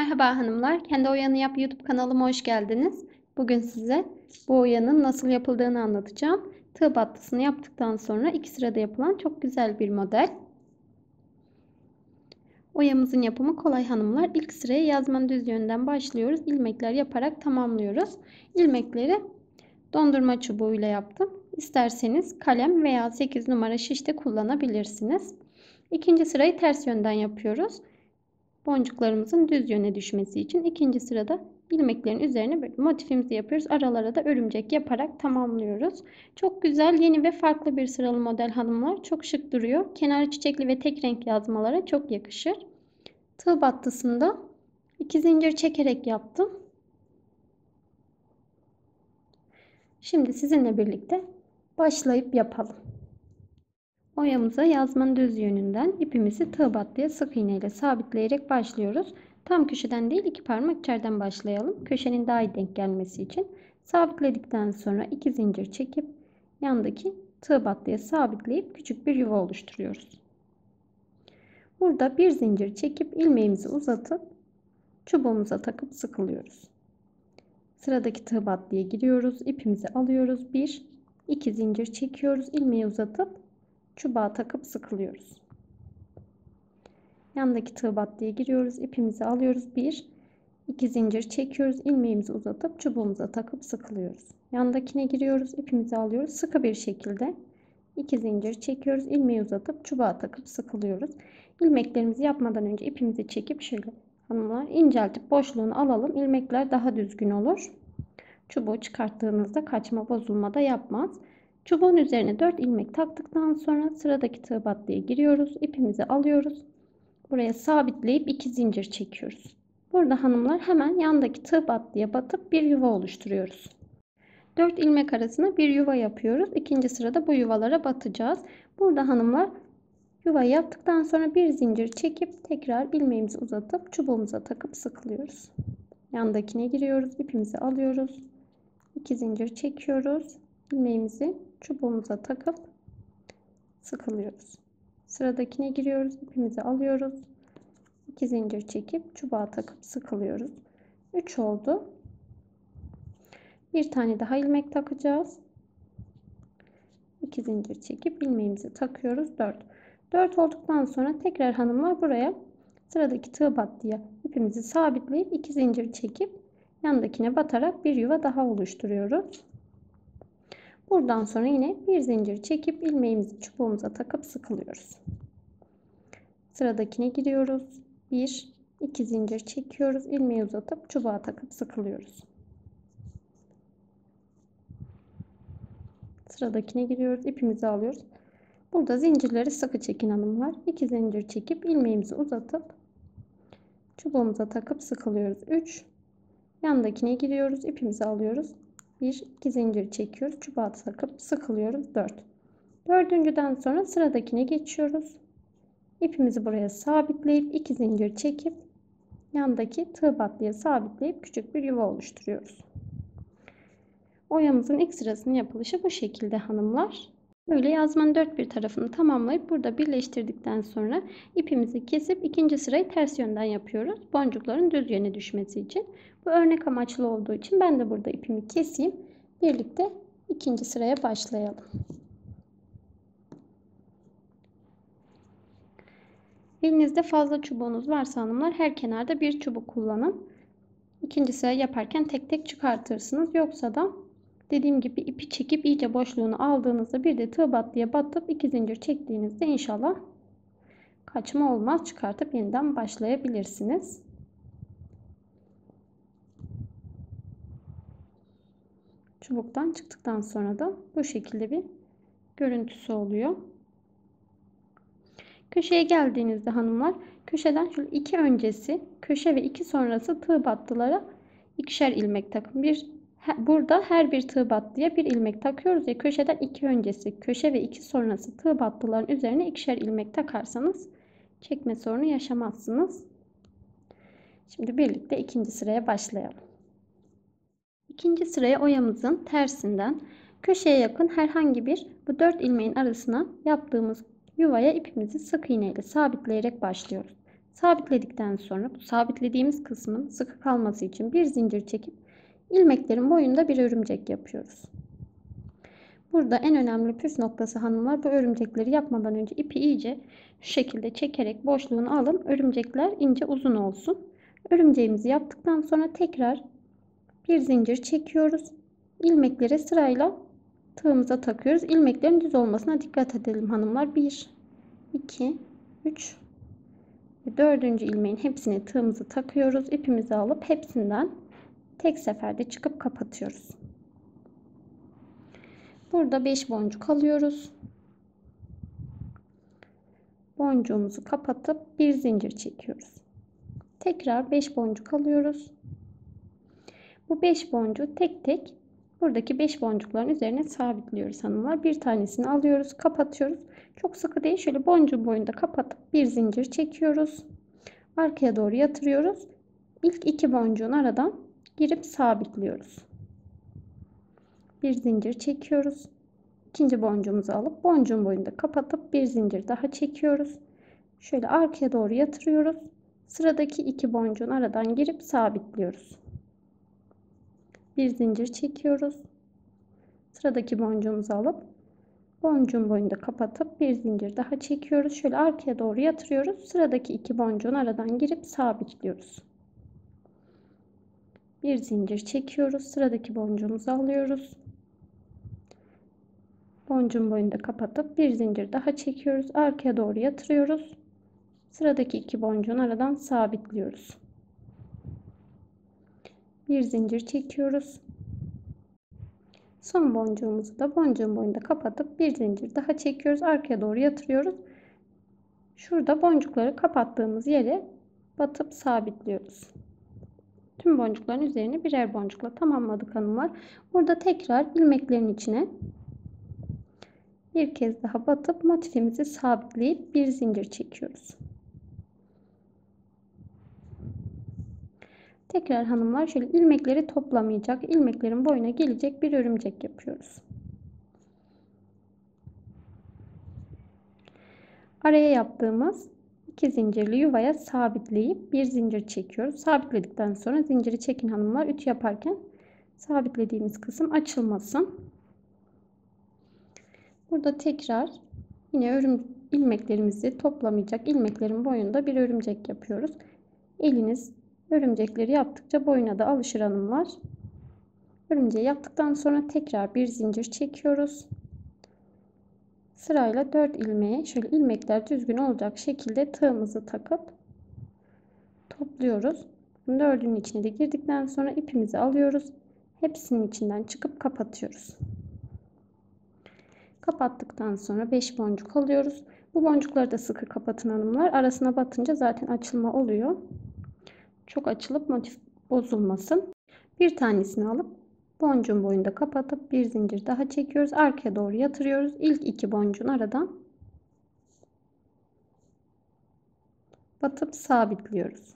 Merhaba hanımlar, Kendi Oyanı Yap YouTube kanalıma hoş geldiniz. Bugün size bu oyanın nasıl yapıldığını anlatacağım. Tığ battısını yaptıktan sonra iki sırada yapılan çok güzel bir model. Oyamızın yapımı kolay hanımlar. İlk sıraya yazmanın düz yönden başlıyoruz. İlmekler yaparak tamamlıyoruz. İlmekleri dondurma çubuğuyla yaptım. İsterseniz kalem veya 8 numara şişte kullanabilirsiniz. İkinci sırayı ters yönden yapıyoruz boncuklarımızın düz yöne düşmesi için ikinci sırada ilmeklerin üzerine motifimizi yapıyoruz. Aralara da örümcek yaparak tamamlıyoruz. Çok güzel yeni ve farklı bir sıralı model hanımlar. Çok şık duruyor. Kenarı çiçekli ve tek renk yazmalara çok yakışır. Tığ battısında iki zincir çekerek yaptım. Şimdi sizinle birlikte başlayıp yapalım. Oyamıza yazmanın düz yönünden ipimizi tığ battıya sık iğne ile sabitleyerek başlıyoruz. Tam köşeden değil iki parmak içeriden başlayalım. Köşenin daha iyi denk gelmesi için. Sabitledikten sonra iki zincir çekip yandaki tığ battıya sabitleyip küçük bir yuva oluşturuyoruz. Burada bir zincir çekip ilmeğimizi uzatıp çubuğumuza takıp sıkılıyoruz. Sıradaki tığ battıya giriyoruz. ipimizi alıyoruz. Bir, iki zincir çekiyoruz. ilmeği uzatıp çubuğa takıp sıkılıyoruz. Yandaki tığ battıya giriyoruz. ipimizi alıyoruz. 1 2 zincir çekiyoruz. ilmeğimizi uzatıp çubuğumuza takıp sıkılıyoruz. Yandakine giriyoruz. ipimizi alıyoruz. Sıkı bir şekilde 2 zincir çekiyoruz. ilmeği uzatıp çubuğa takıp sıkılıyoruz. İlmeklerimizi yapmadan önce ipimizi çekip şöyle hanımlar inceltip boşluğunu alalım. İlmekler daha düzgün olur. Çubuğu çıkarttığınızda kaçma bozulma da yapmaz. Çubuğun üzerine 4 ilmek taktıktan sonra sıradaki tığ battıya giriyoruz. İpimizi alıyoruz. Buraya sabitleyip 2 zincir çekiyoruz. Burada hanımlar hemen yandaki tığ battıya batıp bir yuva oluşturuyoruz. 4 ilmek arasına bir yuva yapıyoruz. İkinci sırada bu yuvalara batacağız. Burada hanımlar yuva yaptıktan sonra bir zincir çekip tekrar ilmeğimizi uzatıp çubuğumuza takıp sıkılıyoruz. Yandakine giriyoruz. ipimizi alıyoruz. 2 zincir çekiyoruz ilmeğimizi çubuğumuza takıp sıkılıyoruz. Sıradakine giriyoruz. ipimizi alıyoruz. 2 zincir çekip çubuğa takıp sıkılıyoruz. 3 oldu. Bir tane daha ilmek takacağız. 2 zincir çekip ilmeğimizi takıyoruz. 4. 4 olduktan sonra tekrar hanımlar buraya sıradaki tığ battıya ipimizi sabitleyip 2 zincir çekip yandakine batarak bir yuva daha oluşturuyoruz. Buradan sonra yine bir zincir çekip ilmeğimizi çubuğumuza takıp sıkılıyoruz. Sıradakine giriyoruz. 1 2 zincir çekiyoruz. ilmeği uzatıp çubuğa takıp sıkılıyoruz. Sıradakine giriyoruz. ipimizi alıyoruz. Burada zincirleri sıkı çekin hanımlar. 2 zincir çekip ilmeğimizi uzatıp çubuğumuza takıp sıkılıyoruz. 3 yandakine giriyoruz. ipimizi alıyoruz. 1 2 zincir çekiyoruz. Çubuğa takıp sıkılıyoruz. 4. Dördüncüden sonra sıradakine geçiyoruz. İpimizi buraya sabitleyip 2 zincir çekip yandaki tığ battıya sabitleyip küçük bir yuva oluşturuyoruz. Oyamızın ilk sırasının yapılışı bu şekilde hanımlar. Böyle yazmanın dört bir tarafını tamamlayıp burada birleştirdikten sonra ipimizi kesip ikinci sırayı ters yönden yapıyoruz. Boncukların düz yöne düşmesi için. Bu örnek amaçlı olduğu için ben de burada ipimi keseyim. Birlikte ikinci sıraya başlayalım. Elinizde fazla çubuğunuz varsa hanımlar her kenarda bir çubuk kullanın. İkinci sıra yaparken tek tek çıkartırsınız. Yoksa da dediğim gibi ipi çekip iyice boşluğunu aldığınızda bir de tığ battıya batıp iki zincir çektiğinizde inşallah kaçma olmaz. Çıkartıp yeniden başlayabilirsiniz. Çubuktan çıktıktan sonra da bu şekilde bir görüntüsü oluyor. Köşeye geldiğinizde hanımlar köşeden şu iki öncesi köşe ve iki sonrası tığ battılara ikişer ilmek takın. Bir burada her bir tığ battıya bir ilmek takıyoruz ya köşeden iki öncesi köşe ve iki sonrası tığ battıların üzerine ikişer ilmek takarsanız çekme sorunu yaşamazsınız. Şimdi birlikte ikinci sıraya başlayalım. İkinci sıraya oyamızın tersinden köşeye yakın herhangi bir bu dört ilmeğin arasına yaptığımız yuvaya ipimizi sık iğne ile sabitleyerek başlıyoruz. Sabitledikten sonra bu sabitlediğimiz kısmın sıkı kalması için bir zincir çekip ilmeklerin boyunda bir örümcek yapıyoruz. Burada en önemli püf noktası hanımlar bu örümcekleri yapmadan önce ipi iyice şu şekilde çekerek boşluğunu alın. Örümcekler ince uzun olsun. Örümceğimizi yaptıktan sonra tekrar bir zincir çekiyoruz. İlmekleri sırayla tığımıza takıyoruz. İlmeklerin düz olmasına dikkat edelim hanımlar. 1, 2, 3 ve 4. ilmeğin hepsini tığımızı takıyoruz. İpimizi alıp hepsinden tek seferde çıkıp kapatıyoruz. Burada 5 boncuk alıyoruz. Boncuğumuzu kapatıp bir zincir çekiyoruz. Tekrar 5 boncuk alıyoruz. Bu 5 boncuğu tek tek buradaki 5 boncukların üzerine sabitliyoruz hanımlar. Bir tanesini alıyoruz, kapatıyoruz. Çok sıkı değil. Şöyle boncuğun boyunda kapatıp bir zincir çekiyoruz. Arkaya doğru yatırıyoruz. İlk iki boncuğun aradan girip sabitliyoruz. Bir zincir çekiyoruz. İkinci boncuğumuzu alıp boncuğun boyunda kapatıp bir zincir daha çekiyoruz. Şöyle arkaya doğru yatırıyoruz. Sıradaki iki boncuğun aradan girip sabitliyoruz. Bir zincir çekiyoruz. Sıradaki boncuğumuzu alıp boncuğun boyunda kapatıp bir zincir daha çekiyoruz. Şöyle arkaya doğru yatırıyoruz. Sıradaki iki boncuğun aradan girip sabitliyoruz. Bir zincir çekiyoruz. Sıradaki boncuğumuzu alıyoruz. Boncuğun boyunda kapatıp bir zincir daha çekiyoruz. Arkaya doğru yatırıyoruz. Sıradaki iki boncuğun aradan sabitliyoruz. Bir zincir çekiyoruz. Son boncuğumuzu da boncuğun boyunda kapatıp bir zincir daha çekiyoruz. Arkaya doğru yatırıyoruz. Şurada boncukları kapattığımız yere batıp sabitliyoruz. Tüm boncukların üzerine birer boncukla tamamladık hanımlar. Burada tekrar ilmeklerin içine bir kez daha batıp motifimizi sabitleyip bir zincir çekiyoruz. Tekrar hanımlar şöyle ilmekleri toplamayacak, ilmeklerin boyuna gelecek bir örümcek yapıyoruz. Araya yaptığımız iki zincirli yuvaya sabitleyip bir zincir çekiyoruz. Sabitledikten sonra zinciri çekin hanımlar. Ütü yaparken sabitlediğimiz kısım açılmasın. Burada tekrar yine örüm ilmeklerimizi toplamayacak ilmeklerin boyunda bir örümcek yapıyoruz. Eliniz örümcekleri yaptıkça boyuna da alışır hanımlar. Örümceği yaptıktan sonra tekrar bir zincir çekiyoruz. Sırayla 4 ilmeğe şöyle ilmekler düzgün olacak şekilde tığımızı takıp topluyoruz. Dördünün içine de girdikten sonra ipimizi alıyoruz. Hepsinin içinden çıkıp kapatıyoruz. Kapattıktan sonra 5 boncuk alıyoruz. Bu boncukları da sıkı kapatın hanımlar. Arasına batınca zaten açılma oluyor. Çok açılıp motif bozulmasın. Bir tanesini alıp boncuğun boyunda kapatıp bir zincir daha çekiyoruz. Arkaya doğru yatırıyoruz. İlk iki boncuğun aradan batıp sabitliyoruz.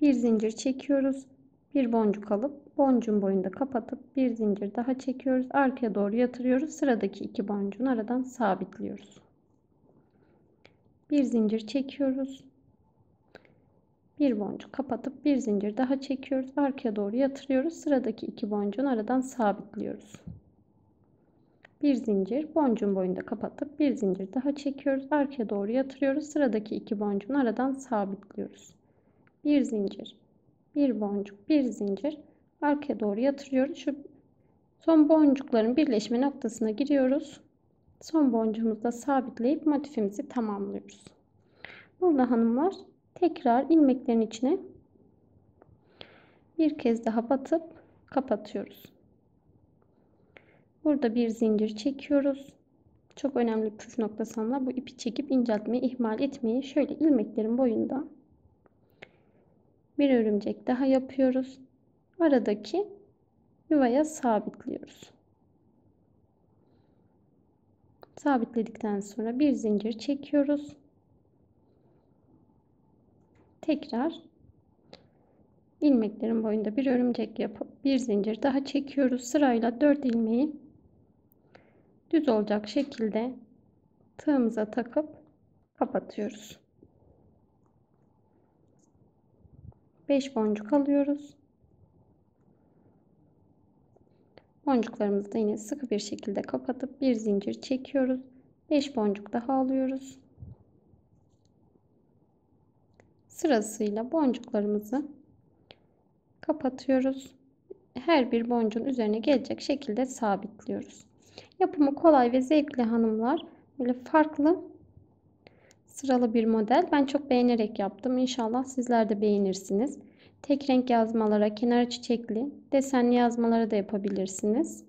Bir zincir çekiyoruz. Bir boncuk alıp boncuğun boyunda kapatıp bir zincir daha çekiyoruz. Arkaya doğru yatırıyoruz. Sıradaki iki boncuğun aradan sabitliyoruz. Bir zincir çekiyoruz. Bir boncuk kapatıp bir zincir daha çekiyoruz. Arkaya doğru yatırıyoruz. Sıradaki iki boncuğun aradan sabitliyoruz. Bir zincir boncuğun boyunda kapatıp bir zincir daha çekiyoruz. Arkaya doğru yatırıyoruz. Sıradaki iki boncuğun aradan sabitliyoruz. Bir zincir, bir boncuk, bir zincir arkaya doğru yatırıyoruz. Şu son boncukların birleşme noktasına giriyoruz. Son boncuğumuzu da sabitleyip motifimizi tamamlıyoruz. Burada hanımlar tekrar ilmeklerin içine bir kez daha batıp kapatıyoruz. Burada bir zincir çekiyoruz. Çok önemli püf noktası ama bu ipi çekip inceltmeyi ihmal etmeyin. Şöyle ilmeklerin boyunda bir örümcek daha yapıyoruz. Aradaki yuvaya sabitliyoruz. Sabitledikten sonra bir zincir çekiyoruz. Tekrar ilmeklerin boyunda bir örümcek yapıp bir zincir daha çekiyoruz. Sırayla 4 ilmeği düz olacak şekilde tığımıza takıp kapatıyoruz. 5 boncuk alıyoruz. Boncuklarımızı da yine sıkı bir şekilde kapatıp bir zincir çekiyoruz. 5 boncuk daha alıyoruz. Sırasıyla boncuklarımızı kapatıyoruz. Her bir boncuğun üzerine gelecek şekilde sabitliyoruz. Yapımı kolay ve zevkli hanımlar. Böyle farklı sıralı bir model. Ben çok beğenerek yaptım. İnşallah sizler de beğenirsiniz. Tek renk yazmalara, kenar çiçekli, desenli yazmalara da yapabilirsiniz.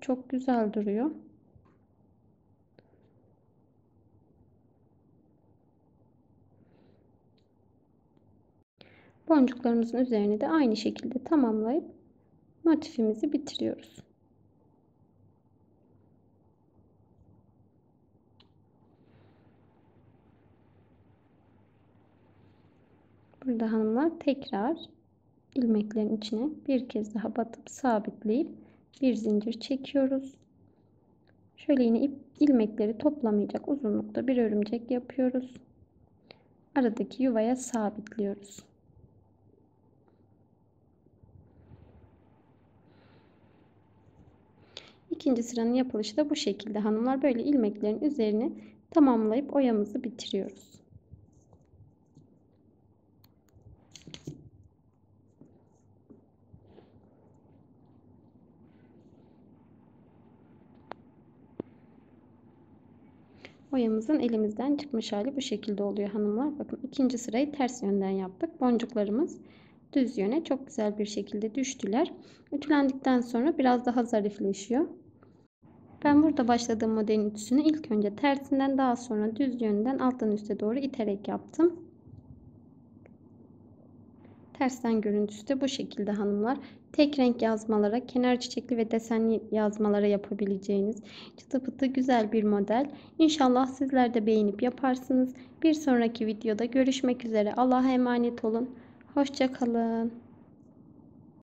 Çok güzel duruyor. Boncuklarımızın üzerini de aynı şekilde tamamlayıp motifimizi bitiriyoruz. Burada hanımlar tekrar ilmeklerin içine bir kez daha batıp sabitleyip bir zincir çekiyoruz. Şöyle yine ip, ilmekleri toplamayacak uzunlukta bir örümcek yapıyoruz. Aradaki yuvaya sabitliyoruz. İkinci sıranın yapılışı da bu şekilde hanımlar. Böyle ilmeklerin üzerini tamamlayıp oyamızı bitiriyoruz. Oyamızın elimizden çıkmış hali bu şekilde oluyor hanımlar. Bakın ikinci sırayı ters yönden yaptık. Boncuklarımız düz yöne çok güzel bir şekilde düştüler. Ütülendikten sonra biraz daha zarifleşiyor. Ben burada başladığım modelin ütüsünü ilk önce tersinden daha sonra düz yönden alttan üste doğru iterek yaptım. Tersten görüntüsü de bu şekilde hanımlar. Tek renk yazmalara, kenar çiçekli ve desenli yazmalara yapabileceğiniz çıtı pıtı güzel bir model. İnşallah sizler de beğenip yaparsınız. Bir sonraki videoda görüşmek üzere. Allah'a emanet olun. Hoşçakalın.